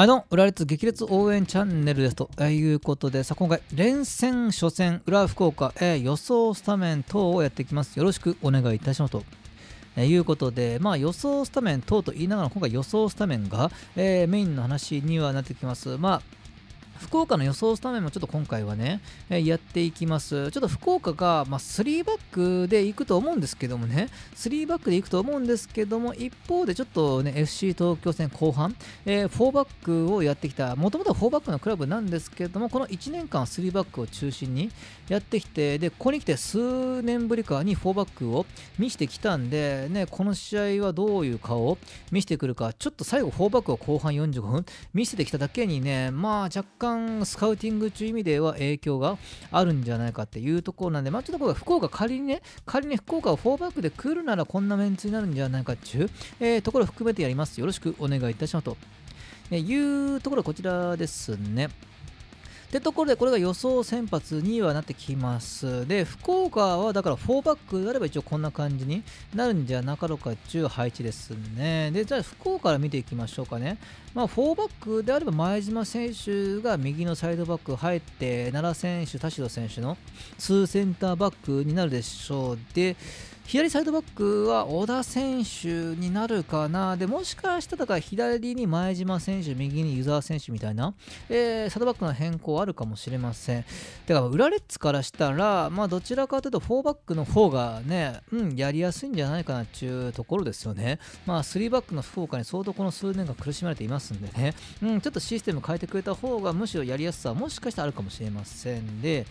はいどうも、裏列激烈応援チャンネルですということで、さあ今回、連戦初戦、裏福岡、え予想スタメン等をやっていきます。よろしくお願いいたしますと。えーいうことで、まあ、予想スタメン等と言いながら、今回予想スタメンが、えーメインの話にはなってきます。まあ福岡の予想スタメンもちょっと今回はね、えやっていきます。ちょっと福岡が、まあ、3バックでいくと思うんですけどもね、3バックでいくと思うんですけども、一方でちょっとね、FC 東京戦後半、えー4バックをやってきた、もともとは4バックのクラブなんですけども、この1年間3バックを中心にやってきて、で、ここに来て数年ぶりかに4バックを見せてきたんで、ね、この試合はどういう顔を見せてくるか、ちょっと最後4バックを後半45分見せてきただけにね、まあ若干スカウティングという意味では影響があるんじゃないかっていうところなんで、まあちょっとこれ福岡仮にね、仮に福岡を4バックで来るならこんなメンツになるんじゃないかっていう、えーところを含めてやります。よろしくお願いいたしますと。えーいうところはこちらですね。ってところで、これが予想先発にはなってきます。で、福岡はだから4バックであれば一応こんな感じになるんじゃなかろうかっていう配置ですね。で、じゃあ福岡から見ていきましょうかね。まあ、4バックであれば前島選手が右のサイドバック入って、奈良選手、田代選手の2センターバックになるでしょう。で、左サイドバックは小田選手になるかな。で、もしかしたらだから左に前島選手、右に湯沢選手みたいな、えーサイドバックの変更あるかもしれません。だから、裏レッツからしたら、まあ、どちらかというと、4バックの方がね、うん、やりやすいんじゃないかなっていうところですよね。まあ、3バックの福岡に相当この数年間苦しまれていますんでね、うん、ちょっとシステム変えてくれた方が、むしろやりやすさはもしかしたらあるかもしれませんで、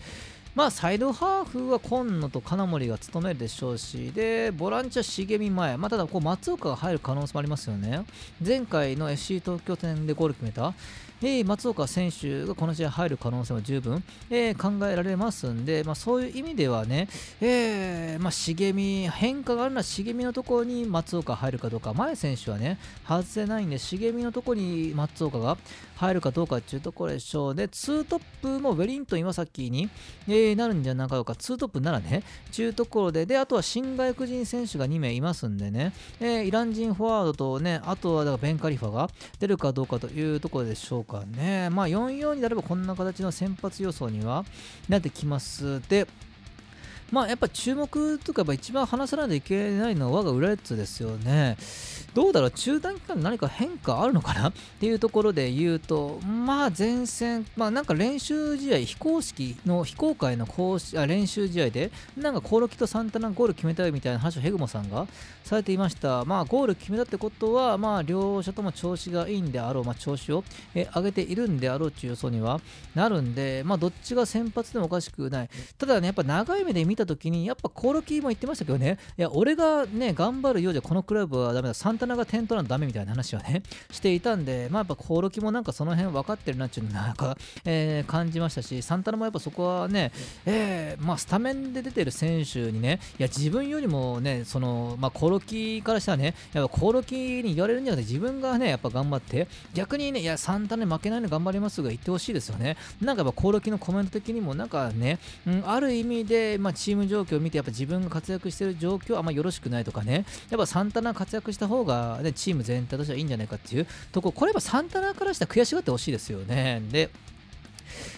まあ、サイドハーフは今野と金森が務めるでしょうし、で、ボランチは重見前、まあ、ただこう松岡が入る可能性もありますよね。前回の FC 東京戦でゴール決めた、えー松岡選手がこの試合入る可能性も十分、えー考えられますんで、まあ、そういう意味ではね、えーまあ、重見、変化があるのは重見のところに松岡入るかどうか、前選手はね、外せないんで、重見のところに松岡が入るかどうかっていうところでしょう。で、2トップもウェリントン、岩崎に、えーなるんじゃなかろうか、2トップならね、ちゅうところで、で、あとは新外国人選手が2名いますんでね、えーイラン人フォワードとね、あとはだからベンカリファが出るかどうかというところでしょうかね。まあ、4-4になればこんな形の先発予想にはなってきます。で、まあやっぱ注目とかやっぱ一番話さないといけないのは我がウラレッツですよね。どうだろう中断期間で何か変化あるのかなっていうところで言うと、まあ前線、まあなんか練習試合、非公式の非公開の公式あ練習試合で、なんかコオロキとサンタナゴール決めたいみたいな話をヘグモさんがされていました。まあゴール決めたってことは、まあ両者とも調子がいいんであろう、まあ調子をえ上げているんであろうという予想にはなるんで、まあどっちが先発でもおかしくない。ただね、やっぱ長い目で見たときに、やっぱコオロキも言ってましたけどね、いや、俺がね、頑張るようじゃこのクラブはダメだ、サンタナが点取らんとダメみたいな話はね、していたんで、まあやっぱコオロキもなんかその辺分かってるなっていうのなんか、えー感じましたし、サンタナもやっぱそこはね、えーまあスタメンで出てる選手にね、いや、自分よりもね、その、まあコオロキからしたらね、やっぱコオロキに言われるんじゃなくて、自分がね、やっぱ頑張って、逆にね、いや、サンタナに負けないの頑張りますが言ってほしいですよね。なんかやっぱコオロキのコメント的にも、なんかね、うん、ある意味で、まあ、チーム状況を見て、やっぱ自分が活躍してる状況あんまよろしくないとかね、やっぱサンタナ活躍した方が、がね、チーム全体としてはいいんじゃないかっていうとこ、これやっぱサンタナからしたら悔しがってほしいですよね。で、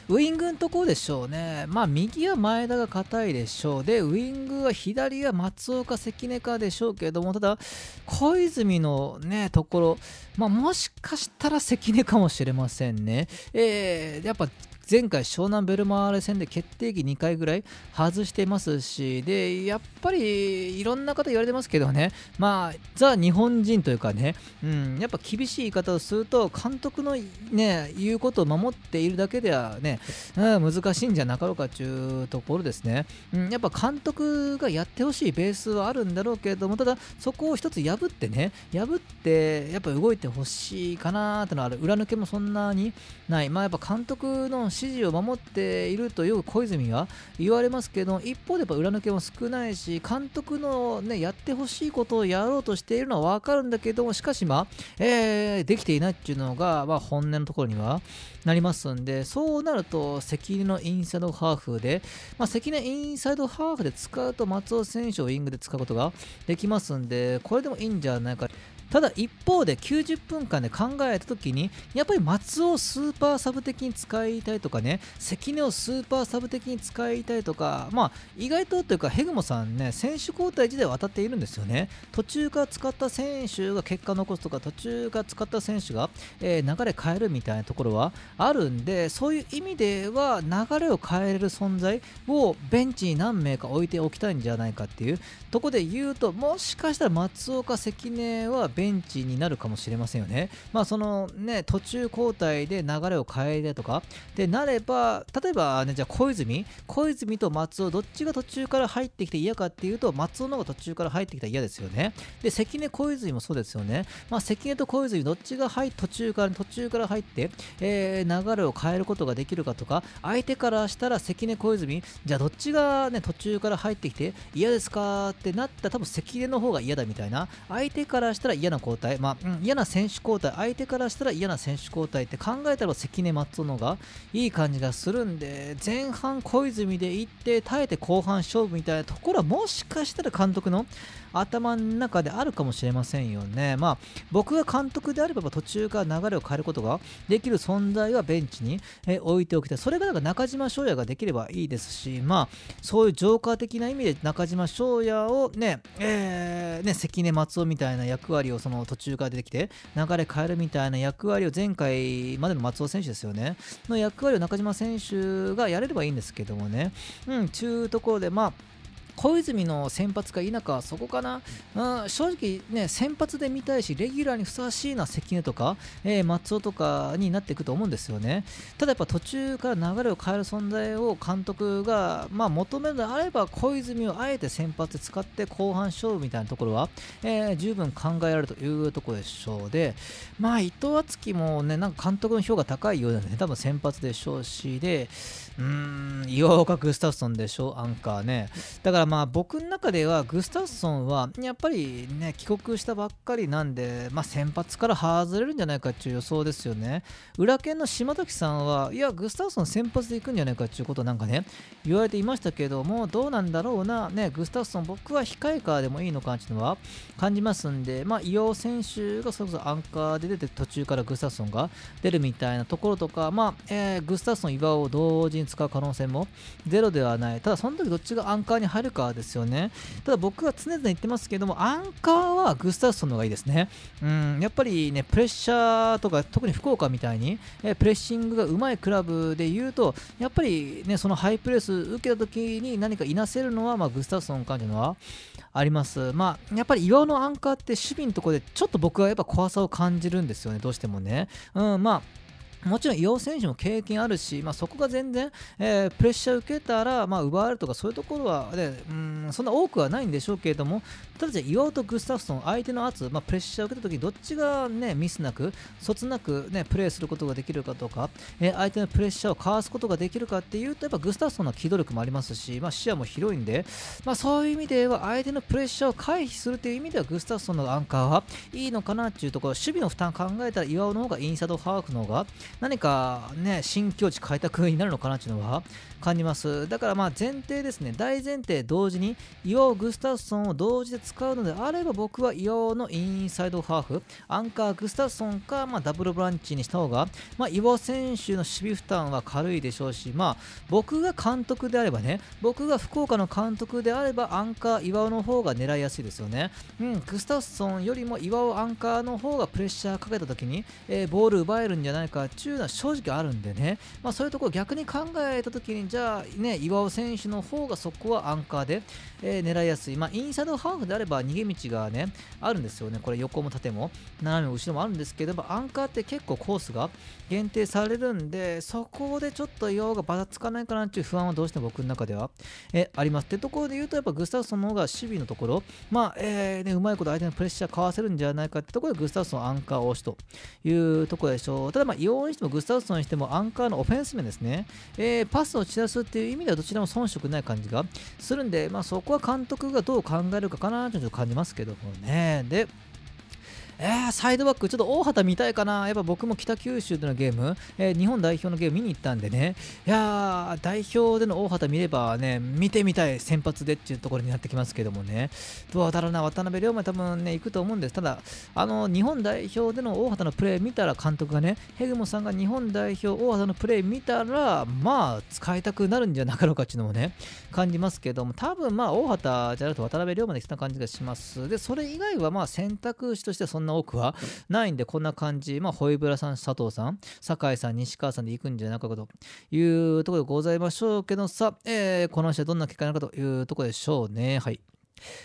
ウイングのところでしょうね。まあ、右は前田が硬いでしょう。で、ウイングは左は松岡関根かでしょうけども、ただ、小泉のね、ところ、まあ、もしかしたら関根かもしれませんね。えー、やっぱ、前回湘南ベルマーレ戦で決定機2回ぐらい外してますしでやっぱりいろんな方言われてますけどね。まあザ日本人というかね、うん、やっぱ厳しい言い方をすると監督のね言うことを守っているだけではね、うん、難しいんじゃなかろうかというところですね、うん、やっぱ監督がやってほしいベースはあるんだろうけれどもただそこを一つ破ってね破ってやっぱ動いてほしいかなーってのはある。裏抜けもそんなにない。まあやっぱ監督の示を守っているとよく小泉は言われますけど一方でやっぱ裏抜けも少ないし監督の、ね、やってほしいことをやろうとしているのは分かるんだけどもしかしまあ、えーできていないっていうのが、まあ、本音のところにはなりますんでそうなると関根のインサイドハーフで、まあ、関根インサイドハーフで使うと松尾選手をウイングで使うことができますんでこれでもいいんじゃないか。ただ一方で90分間で考えた時にやっぱり松尾をスーパーサブ的に使いたいとかね関根をスーパーサブ的に使いたいとかまあ意外とというかヘグモさんね選手交代自体は当たっているんですよね。途中から使った選手が結果残すとか途中から使った選手が、えー、流れ変えるみたいなところはあるんでそういう意味では流れを変えれる存在をベンチに何名か置いておきたいんじゃないかっていうとこで言うともしかしたら松岡関根はベンチになるかもしれませんよね。まあそのね途中交代で流れを変えてとか。でなれば例えばねじゃあ小泉。小泉と松尾どっちが途中から入ってきて嫌かっていうと松尾の方が途中から入ってきたら嫌ですよね。で関根小泉もそうですよね。まあ関根と小泉どっちが入途中から途中から入って、えー、流れを変えることができるかとか。相手からしたら関根小泉じゃあどっちがね途中から入ってきて嫌ですかってなったら多分関根の方が嫌だみたいな。相手からしたら嫌な交代まあ、うん、嫌な選手交代相手からしたら嫌な選手交代って考えたら関根松尾のがいい感じがするんで前半小泉で行って耐えて後半勝負みたいなところはもしかしたら監督の頭の中であるかもしれませんよね。まあ、僕が監督であれば途中から流れを変えることができる存在はベンチに、え置いておきたい。それがなんか中島翔也ができればいいですし、まあ、そういうジョーカー的な意味で中島翔也をね、えー、ね、関根松尾みたいな役割をその途中から出てきて、流れ変えるみたいな役割を前回までの松尾選手ですよね、の役割を中島選手がやれればいいんですけどもね、うん、ちゅうところで、まあ、小泉の先発か否か、そこかな、うん、正直ね、先発で見たいし、レギュラーにふさわしいのは関根とか、えー、松尾とかになっていくと思うんですよね。ただやっぱ途中から流れを変える存在を監督が、まあ、求めるのであれば、小泉をあえて先発で使って後半勝負みたいなところは、えー、十分考えられるというところでしょう。で、まあ、伊藤敦樹もね、なんか監督の評価高いようなね、多分先発でしょうし、で、うーん、岩岡グスタフソンでしょう、アンカーね。だからまあ僕の中ではグスタフソンはやっぱりね、帰国したばっかりなんで、まあ先発から外れるんじゃないかっていう予想ですよね。裏剣の島崎さんは、いや、グスタフソン先発で行くんじゃないかっていうことなんかね、言われていましたけども、どうなんだろうな、ね、グスタフソン、僕は控えカーでもいいのかっていうのは感じますんで、まあ、伊尾選手がそれこそアンカーで出て途中からグスタフソンが出るみたいなところとか、まあ、えー、グスタフソン、岩尾を同時に使う可能性もゼロではない。ただ、その時どっちがアンカーに入るかですよね。ただ、僕は常々言ってますけども、アンカーはグスタフソンの方がいいですね。うん、やっぱりね、プレッシャーとか、特に福岡みたいに、え、プレッシングがうまいクラブで言うと、やっぱりね、そのハイプレス受けた時に何かいなせるのは、まあ、グスタフソンかというのはあります。まあ、やっぱり岩尾のアンカーって守備のところでちょっと僕はやっぱ怖さを感じるんですよね、どうしてもね。うん、まあもちろん、伊選手も経験あるし、まあ、そこが全然、えー、プレッシャーを受けたら、まあ、奪われるとかそういうところは、ね、うんそんな多くはないんでしょうけれども、ただじゃ岩尾とグスタフソン、相手の圧、まあ、プレッシャーを受けたときにどっちが、ね、ミスなく、そつなく、ね、プレーすることができるかとか、えー、相手のプレッシャーをかわすことができるかっていうと、やっぱグスタフソンの機動力もありますし、まあ、視野も広いんで、まあ、そういう意味では、相手のプレッシャーを回避するという意味では、グスタフソンのアンカーはいいのかなっていうところ、守備の負担考えたら、岩尾の方がインサイドハーフの方が、何か、ね、新境地開拓になるのかなっていうのは感じます。だからまあ前提ですね、大前提同時に岩尾、グスタフソンを同時で使うのであれば僕は岩尾のインサイドハーフ、アンカー、グスタフソンか、まあ、ダブルブランチにした方が、まあ、岩尾選手の守備負担は軽いでしょうし、まあ、僕が監督であればね、僕が福岡の監督であればアンカー、岩尾の方が狙いやすいですよね。うん、グスタフソンよりも岩尾アンカーの方がプレッシャーかけた時に、えー、ボール奪えるんじゃないかいうのは正直あるんでね、まあ、そういうところ逆に考えた時にじゃあね岩尾選手の方がそこはアンカーで、えー、狙いやすい、まあ、インサイドハーフであれば逃げ道がねあるんですよね。これ横も縦も。斜めも後ろもあるんですけどアンカーって結構コースが限定されるんでそこでちょっと岩尾がばたつかないかなっていう不安はどうしても僕の中では、えー、あります。ってところで言うとやっぱグスタフソンの方が守備のところ。まあ、えーね、うまいこと相手のプレッシャーかわせるんじゃないかってところでグスタフソンアンカー推しというところでしょう。ただまあにしてもグスタフソンにしてもアンカーのオフェンス面ですね、えー、パスを散らすっていう意味ではどちらも遜色ない感じがするんで、まあ、そこは監督がどう考えるかかなと感じますけどもね。でえー、サイドバック、ちょっと大畑見たいかな。やっぱ僕も北九州でのゲーム、えー、日本代表のゲーム見に行ったんでね、いやー、代表での大畑見ればね、見てみたい先発でっていうところになってきますけどもね、どうだろうな、渡辺龍馬多分ね、行くと思うんです。ただ、あの、日本代表での大畑のプレー見たら、監督がね、ヘグモさんが日本代表大畑のプレー見たら、まあ、使いたくなるんじゃなかろうかっていうのもね、感じますけども、多分まあ、大畑じゃなくて渡辺龍馬できた感じがします。で、それ以外はまあ、選択肢としてそんな多くはないんで、こんな感じ、まあ、ホイブラさん、佐藤さん、酒井さん、西川さんで行くんじゃないかというところでございましょうけどさ、えー、この試合どんな結果になるかというところでしょうね。はい。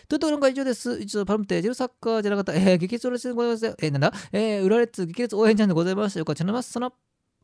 というところが以上です。一度パルムテージルサッカーじゃなかった、えー、激烈応援でございます。えー、なんだ、えー、裏列激烈応援チャンネルでございました。よかったらチャンネルます。その